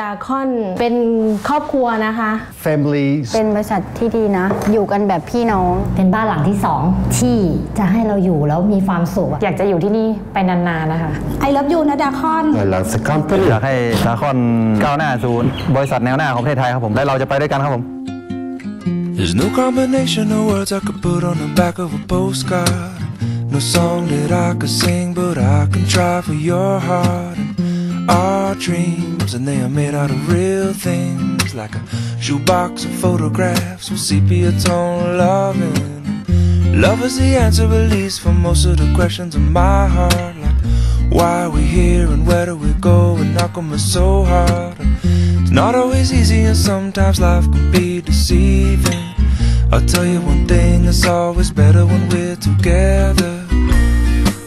ดาคอนเป็นครอบครัวนะคะ families เป็นบริษัทที่ดีนะ อยู่กันแบบพี่น้อง เป็นบ้านหลังที่สองที่จะให้เราอยู่แล้วมีความสุขอะอยากจะอยู่ที่นี่ไปนานๆนะคะไอ o ล e ยูนะดาคอน I love the company อยากให้ดาคอนก้าวหน้าสู่บริษัทแนวหน้าของประเทศไทยครับผม และเราจะไปด้วยกันครับผม There's no combination of words I could put on the back of a postcard. No song that I could sing, but I can try for your heart. And our dreams, and they are made out of real things, like a shoebox of photographs with sepia tone loving. Love is the answer, at least, for most of the questions in my heart. Like, why are we here and where do we go? And how come it's so hard? It's not always easy, and sometimes life can be deceiving. I'll tell you one thing, it's always better when we're together.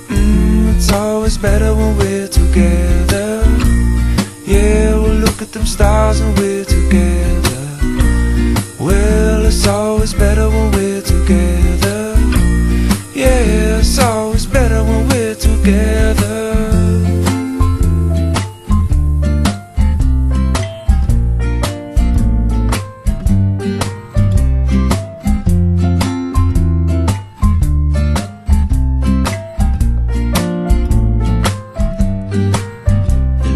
Mm, it's always better when we're together. Them stars and we're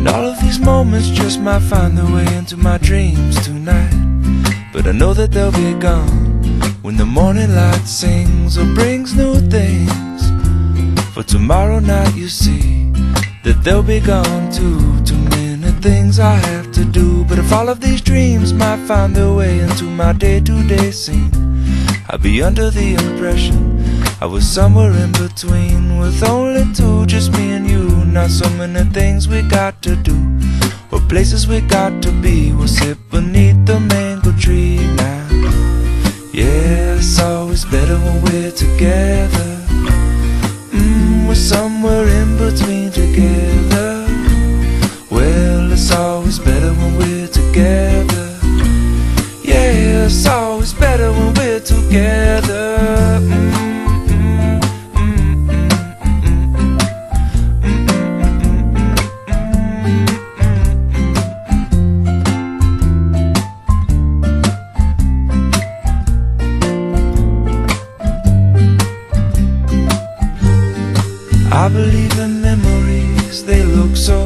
And all of these moments just might find their way into my dreams tonight. But I know that they'll be gone when the morning light sings or brings new things. For tomorrow night, you see that they'll be gone too. Too many things I have to do. But if all of these dreams might find their way into my day to day scene, I'd be under the impression I was somewhere in between with only two, just so many things we got to do, or places we got to be. We'll sit beneath the mango tree now. Yeah, it's always better when we're together. Mm, we're somewhere in between together. I believe in memories, they look so,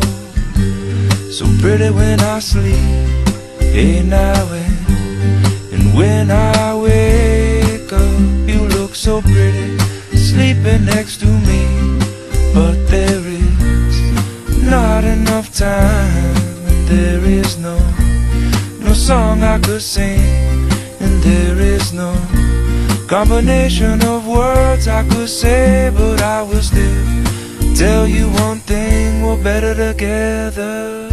so pretty when I sleep. Hey now and, and when I wake up, you look so pretty, sleeping next to me. But there is not enough time, and there is no, no song I could sing, and there is no combination of words I could say, but I will still tell you one thing: we're better together.